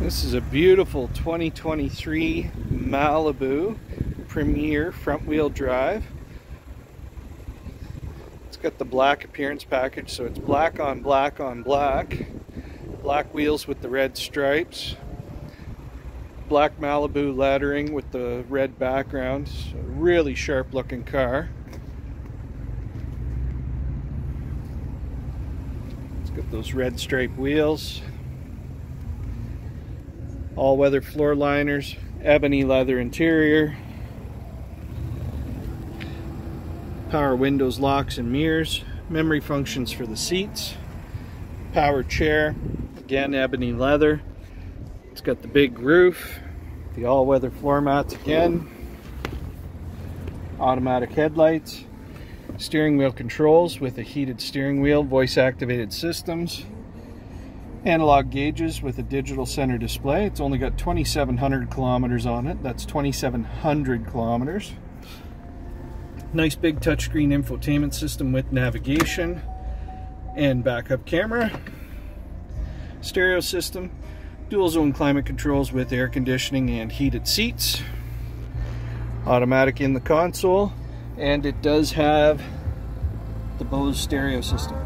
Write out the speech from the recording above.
This is a beautiful 2023 Malibu Premier front wheel drive. It's got the black appearance package, so it's black on black on black. Black wheels with the red stripes. Black Malibu lettering with the red background. Really sharp looking car. It's got those red stripe wheels all-weather floor liners, ebony leather interior, power windows, locks, and mirrors, memory functions for the seats, power chair, again ebony leather. It's got the big roof, the all-weather floor mats again, automatic headlights, steering wheel controls with a heated steering wheel, voice-activated systems, analog gauges with a digital center display. It's only got 2,700 kilometers on it. That's 2,700 kilometers. Nice big touchscreen infotainment system with navigation and backup camera. Stereo system, dual zone climate controls with air conditioning and heated seats. Automatic in the console, and it does have the Bose stereo system.